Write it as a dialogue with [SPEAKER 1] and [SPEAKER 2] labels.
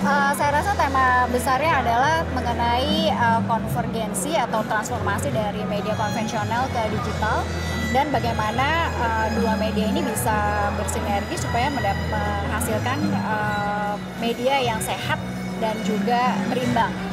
[SPEAKER 1] Uh, saya rasa tema besarnya adalah mengenai uh, konvergensi atau transformasi dari media konvensional ke digital dan bagaimana uh, dua media ini bisa bersinergi supaya menghasilkan uh, media yang sehat dan juga berimbang.